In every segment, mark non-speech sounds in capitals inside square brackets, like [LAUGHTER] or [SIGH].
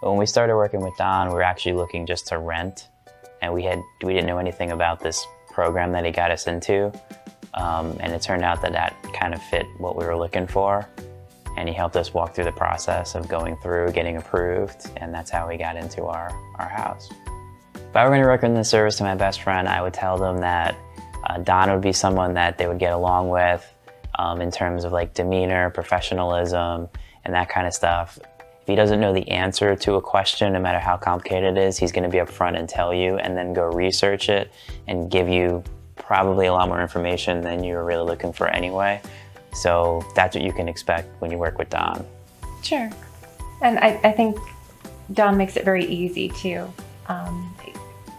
When we started working with Don, we were actually looking just to rent, and we had we didn't know anything about this program that he got us into, um, and it turned out that that kind of fit what we were looking for, and he helped us walk through the process of going through, getting approved, and that's how we got into our, our house. If I were going to recommend this service to my best friend, I would tell them that uh, Don would be someone that they would get along with um, in terms of like demeanor, professionalism, and that kind of stuff. He doesn't know the answer to a question, no matter how complicated it is, he's going to be upfront and tell you, and then go research it and give you probably a lot more information than you were really looking for anyway. So that's what you can expect when you work with Don. Sure. And I, I think Don makes it very easy too. Um,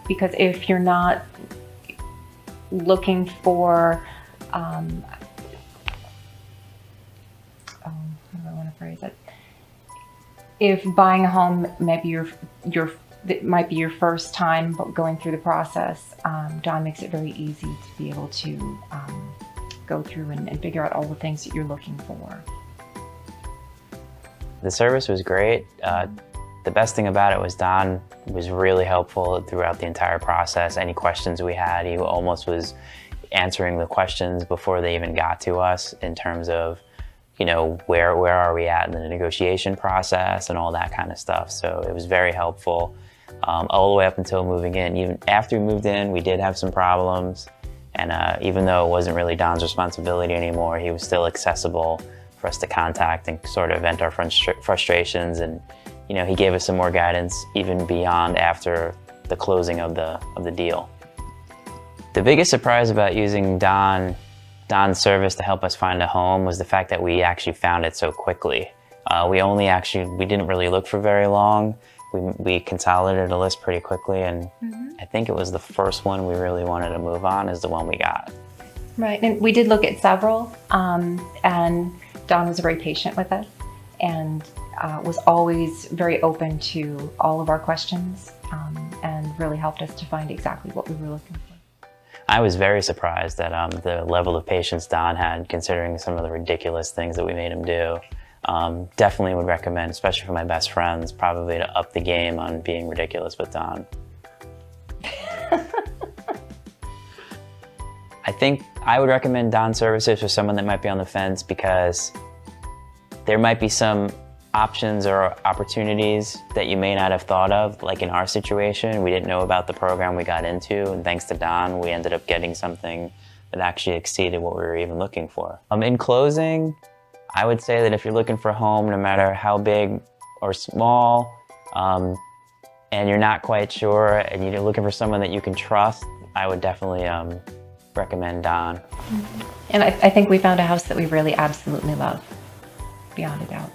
because if you're not looking for, um, oh, how do I want to phrase it? If buying a home, maybe your your it might be your first time going through the process. Um, Don makes it very easy to be able to um, go through and, and figure out all the things that you're looking for. The service was great. Uh, the best thing about it was Don was really helpful throughout the entire process. Any questions we had, he almost was answering the questions before they even got to us in terms of you know, where, where are we at in the negotiation process and all that kind of stuff. So it was very helpful um, all the way up until moving in. Even after we moved in, we did have some problems. And uh, even though it wasn't really Don's responsibility anymore, he was still accessible for us to contact and sort of vent our frustra frustrations. And, you know, he gave us some more guidance even beyond after the closing of the, of the deal. The biggest surprise about using Don Don's service to help us find a home was the fact that we actually found it so quickly. Uh, we only actually, we didn't really look for very long. We, we consolidated a list pretty quickly and mm -hmm. I think it was the first one we really wanted to move on is the one we got. Right, and we did look at several um, and Don was very patient with us and uh, was always very open to all of our questions um, and really helped us to find exactly what we were looking for. I was very surprised at um, the level of patience Don had, considering some of the ridiculous things that we made him do. Um, definitely would recommend, especially for my best friends, probably to up the game on being ridiculous with Don. [LAUGHS] I think I would recommend Don services for someone that might be on the fence because there might be some options or opportunities that you may not have thought of. Like in our situation, we didn't know about the program we got into, and thanks to Don, we ended up getting something that actually exceeded what we were even looking for. Um, in closing, I would say that if you're looking for a home, no matter how big or small, um, and you're not quite sure, and you're looking for someone that you can trust, I would definitely um, recommend Don. And I, I think we found a house that we really absolutely love, beyond a doubt.